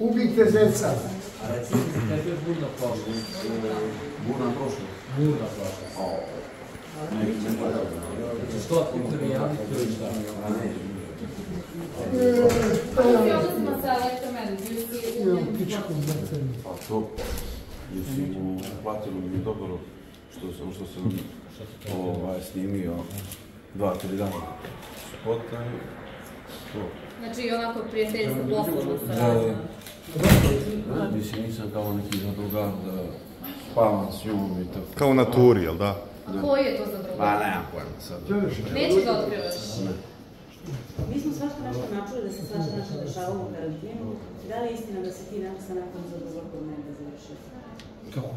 Ubijte zeca. A recimo se tebi je burno prošlo. Burna prošla. Prošlo. Znači što ti premijali to i šta? A ne. Kako si odnosima sa elektromenom? Pičku. Pa to, jesi mu platilo mi dobro što sam, što sam ovaj, snimio dva, tri dana spota i to. Znači onako prijateljstvo poslovno saradnja. Da. Mislim, nisam kao neki zadrugar da spavam s njom i tako. Kao u naturi, jel da? A koji je to za drugo? Pa nemam pojma sad. Neće da otkrivaš. Ne. Mi smo svašta nešto načuli da se svašta nešto dešavalo u karantinu. Da li je istina da se ti nakon nakon za dogovorkom ne završio? Kako,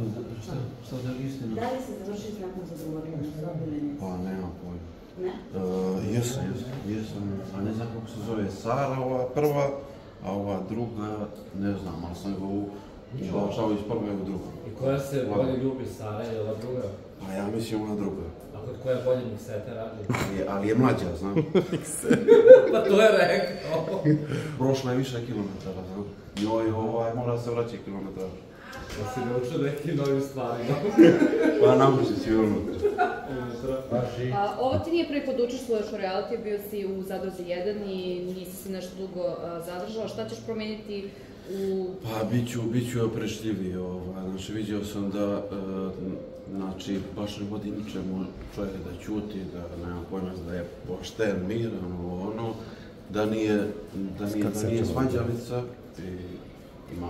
šta, šta da li istina? Da li se završio s nakon za dogovorkom ili ne? Pa nemam pojma. Ne? Uh, jesam, jesam, jesam, a ne znam kako se zove, Sara ova prva, a ova druga, ne znam, ali sam ga u, iz prve u drugu. I koja se bolje ljubi, Sara ili ova druga? Pa ja mislim ona druga. A kod koja bolje miksete radi? Ali je, ali je mlađa, znam. Pa to je rekao. Prošla je više kilometara, znam. Joj, ovaj, mora se vraći kilometar. Da si naučio neki novi stvarima. Pa nauči sigurno. A, ovo ti nije prvi put učestvuješ u reality, bio si u Zadruzi 1 i nisi se nešto dugo a, zadržao. Šta ćeš promijeniti u... Pa, bit ću, bit ću oprešljiviji, ovaj, znači vidio sam da, e, znači, baš ne vodi ničemu čovjek da ćuti, da nema pojma da je pošten, miran, ono, da nije, da nije, da nije svađalica i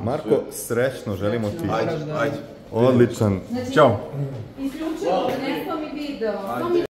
Marko, srećno, želimo ti. sve. Ajde, ajde. Odličan. Znači, Ćao. Isključivo, ne mi video.